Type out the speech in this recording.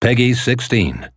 Peggy 16.